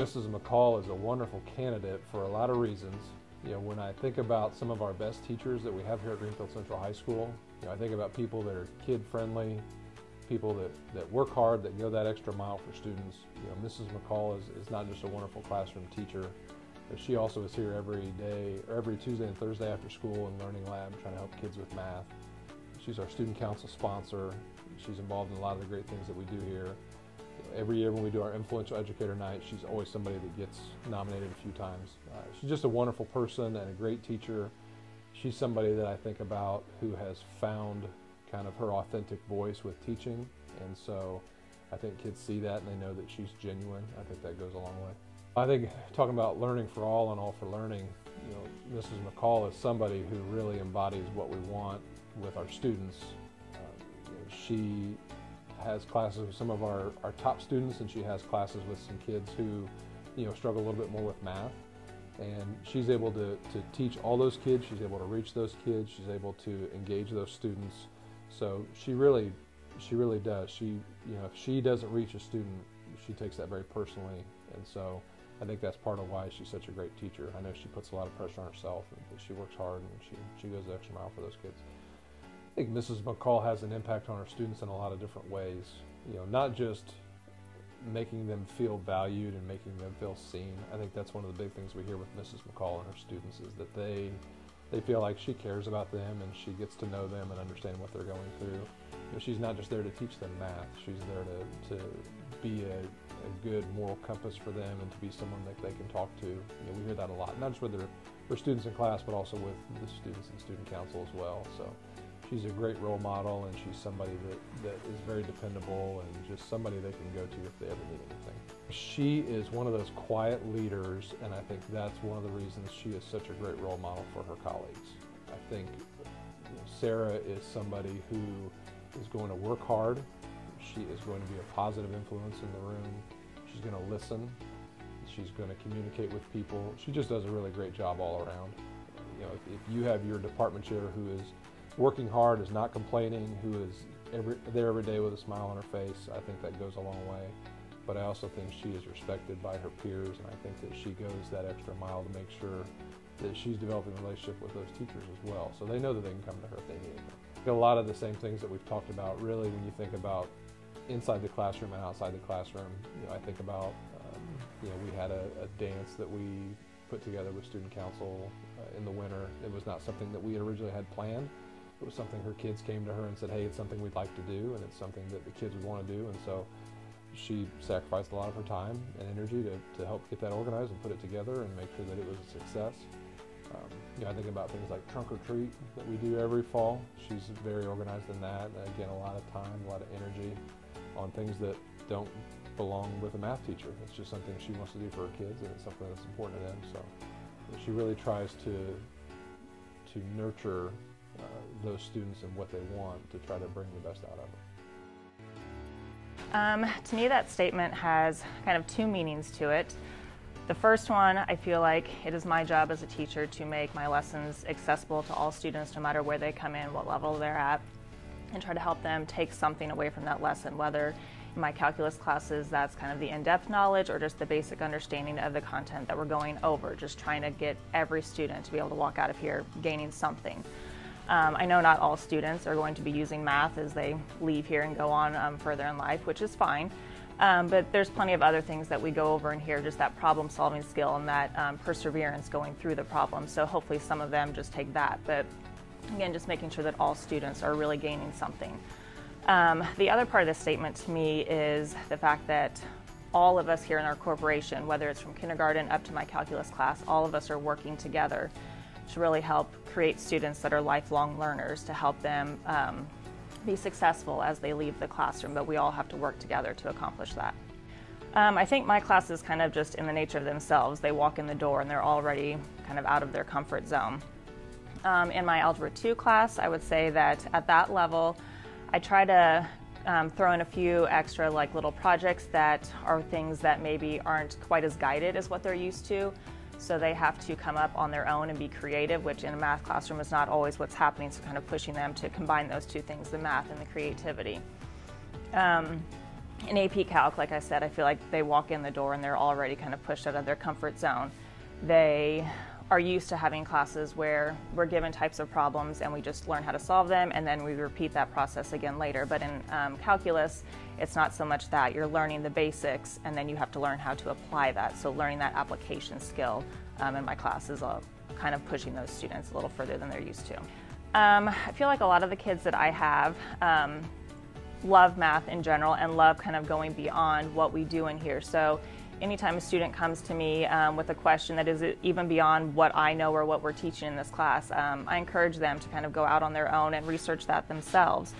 Mrs. McCall is a wonderful candidate for a lot of reasons. You know, when I think about some of our best teachers that we have here at Greenfield Central High School, you know, I think about people that are kid-friendly, people that, that work hard, that go that extra mile for students. You know, Mrs. McCall is, is not just a wonderful classroom teacher, but she also is here every day, or every Tuesday and Thursday after school in Learning Lab trying to help kids with math. She's our student council sponsor. She's involved in a lot of the great things that we do here. Every year when we do our influential educator night, she's always somebody that gets nominated a few times. Uh, she's just a wonderful person and a great teacher. She's somebody that I think about who has found kind of her authentic voice with teaching. And so I think kids see that and they know that she's genuine. I think that goes a long way. I think talking about learning for all and all for learning, you know, Mrs. McCall is somebody who really embodies what we want with our students. Uh, you know, she has classes with some of our, our top students and she has classes with some kids who, you know, struggle a little bit more with math. And she's able to, to teach all those kids, she's able to reach those kids, she's able to engage those students. So she really, she really does. She, you know, if she doesn't reach a student, she takes that very personally. And so I think that's part of why she's such a great teacher. I know she puts a lot of pressure on herself, and she works hard, and she, she goes the extra mile for those kids. I think Mrs. McCall has an impact on her students in a lot of different ways. You know, not just making them feel valued and making them feel seen. I think that's one of the big things we hear with Mrs. McCall and her students is that they they feel like she cares about them and she gets to know them and understand what they're going through. You know, she's not just there to teach them math. She's there to, to be a, a good moral compass for them and to be someone that they can talk to. You know, we hear that a lot, not just with their, their students in class, but also with the students in student council as well. So she's a great role model and she's somebody that, that is very dependable and just somebody they can go to if they ever need anything. She is one of those quiet leaders and I think that's one of the reasons she is such a great role model for her colleagues. I think you know, Sarah is somebody who is going to work hard. She is going to be a positive influence in the room. She's going to listen. She's going to communicate with people. She just does a really great job all around. You know, if, if you have your department chair who is working hard, is not complaining, who is every, there every day with a smile on her face, I think that goes a long way. But I also think she is respected by her peers, and I think that she goes that extra mile to make sure that she's developing a relationship with those teachers as well. So they know that they can come to her if they need anything. A lot of the same things that we've talked about, really, when you think about inside the classroom and outside the classroom, you know, I think about, um, you know, we had a, a, dance that we put together with student council uh, in the winter. It was not something that we originally had planned, it was something her kids came to her and said, hey, it's something we'd like to do, and it's something that the kids would want to do. And so she sacrificed a lot of her time and energy to, to help get that organized and put it together and make sure that it was a success. Um, you know, I think about things like trunk or treat that we do every fall. She's very organized in that. Again, a lot of time, a lot of energy on things that don't belong with a math teacher. It's just something she wants to do for her kids, and it's something that's important to them. So she really tries to to nurture uh, those students and what they want to try to bring the best out of them? Um, to me, that statement has kind of two meanings to it. The first one, I feel like it is my job as a teacher to make my lessons accessible to all students no matter where they come in, what level they're at, and try to help them take something away from that lesson, whether in my calculus classes that's kind of the in-depth knowledge or just the basic understanding of the content that we're going over, just trying to get every student to be able to walk out of here gaining something. Um, I know not all students are going to be using math as they leave here and go on um, further in life, which is fine. Um, but there's plenty of other things that we go over in here, just that problem solving skill and that um, perseverance going through the problem. So hopefully some of them just take that. But again, just making sure that all students are really gaining something. Um, the other part of this statement to me is the fact that all of us here in our corporation, whether it's from kindergarten up to my calculus class, all of us are working together to really help create students that are lifelong learners to help them um, be successful as they leave the classroom, but we all have to work together to accomplish that. Um, I think my classes kind of just in the nature of themselves, they walk in the door and they're already kind of out of their comfort zone. Um, in my Algebra 2 class, I would say that at that level, I try to um, throw in a few extra like little projects that are things that maybe aren't quite as guided as what they're used to. So they have to come up on their own and be creative, which in a math classroom is not always what's happening, so kind of pushing them to combine those two things, the math and the creativity. Um, in AP Calc, like I said, I feel like they walk in the door and they're already kind of pushed out of their comfort zone. They are used to having classes where we're given types of problems and we just learn how to solve them and then we repeat that process again later. But in um, calculus, it's not so much that. You're learning the basics and then you have to learn how to apply that. So learning that application skill um, in my class is uh, kind of pushing those students a little further than they're used to. Um, I feel like a lot of the kids that I have um, love math in general and love kind of going beyond what we do in here. So anytime a student comes to me um, with a question that is even beyond what I know or what we're teaching in this class, um, I encourage them to kind of go out on their own and research that themselves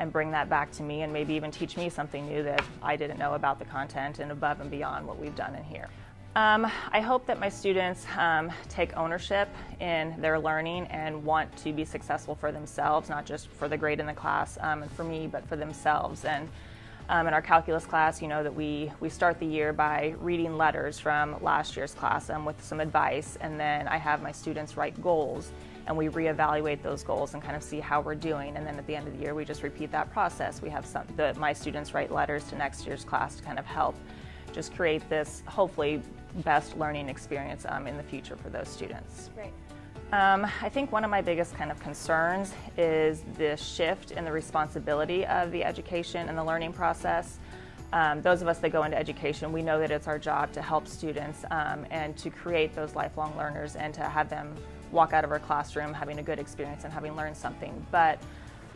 and bring that back to me and maybe even teach me something new that I didn't know about the content and above and beyond what we've done in here. Um, I hope that my students um, take ownership in their learning and want to be successful for themselves, not just for the grade in the class um, and for me, but for themselves. And um, in our calculus class, you know that we, we start the year by reading letters from last year's class um, with some advice, and then I have my students write goals, and we reevaluate those goals and kind of see how we're doing. And then at the end of the year, we just repeat that process. We have some, the, my students write letters to next year's class to kind of help just create this, hopefully, best learning experience um, in the future for those students. Great. Um, I think one of my biggest kind of concerns is the shift in the responsibility of the education and the learning process. Um, those of us that go into education, we know that it's our job to help students um, and to create those lifelong learners and to have them walk out of our classroom having a good experience and having learned something. But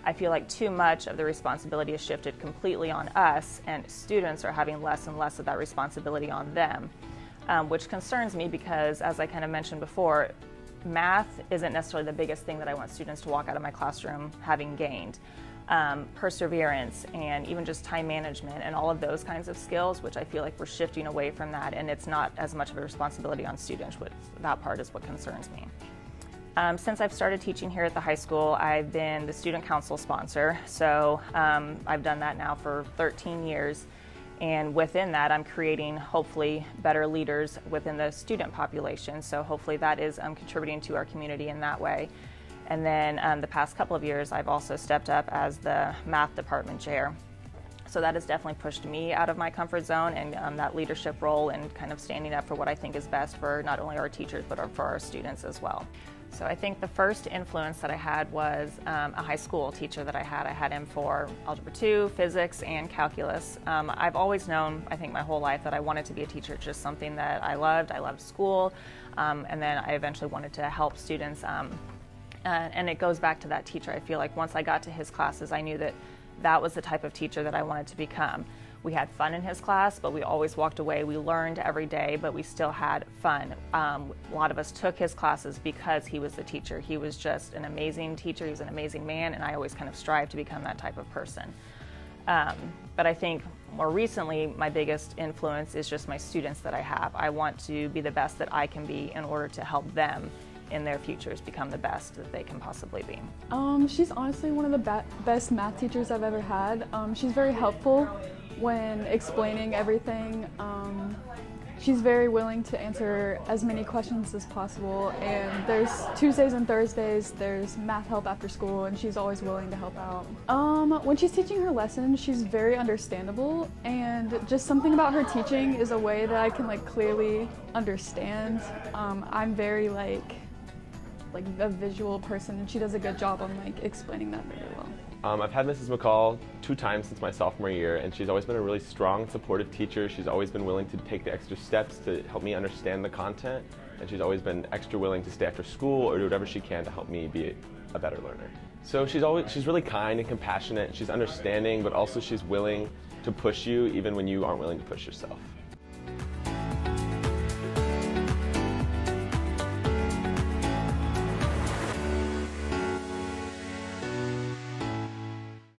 I feel like too much of the responsibility is shifted completely on us, and students are having less and less of that responsibility on them, um, which concerns me because, as I kind of mentioned before, math isn't necessarily the biggest thing that I want students to walk out of my classroom having gained. Um, perseverance and even just time management and all of those kinds of skills, which I feel like we're shifting away from that, and it's not as much of a responsibility on students. Which that part is what concerns me. Um, since I've started teaching here at the high school, I've been the student council sponsor. So um, I've done that now for 13 years. And within that, I'm creating hopefully better leaders within the student population. So hopefully that is um, contributing to our community in that way. And then um, the past couple of years, I've also stepped up as the math department chair. So that has definitely pushed me out of my comfort zone and um, that leadership role and kind of standing up for what I think is best for not only our teachers but for our students as well. So I think the first influence that I had was um, a high school teacher that I had. I had him for Algebra 2, Physics, and Calculus. Um, I've always known, I think my whole life, that I wanted to be a teacher. It's just something that I loved. I loved school. Um, and then I eventually wanted to help students. Um, and, and it goes back to that teacher. I feel like once I got to his classes, I knew that that was the type of teacher that I wanted to become. We had fun in his class, but we always walked away. We learned every day, but we still had fun. Um, a lot of us took his classes because he was the teacher. He was just an amazing teacher. He was an amazing man, and I always kind of strive to become that type of person. Um, but I think more recently, my biggest influence is just my students that I have. I want to be the best that I can be in order to help them in their futures become the best that they can possibly be. Um, she's honestly one of the be best math teachers I've ever had. Um, she's very helpful when explaining everything. Um, she's very willing to answer as many questions as possible and there's Tuesdays and Thursdays there's math help after school and she's always willing to help out. Um, when she's teaching her lessons she's very understandable and just something about her teaching is a way that I can like clearly understand. Um, I'm very like like a visual person and she does a good job on like explaining that very well. Um, I've had Mrs. McCall two times since my sophomore year, and she's always been a really strong, supportive teacher. She's always been willing to take the extra steps to help me understand the content, and she's always been extra willing to stay after school or do whatever she can to help me be a better learner. So she's always she's really kind and compassionate. She's understanding, but also she's willing to push you even when you aren't willing to push yourself.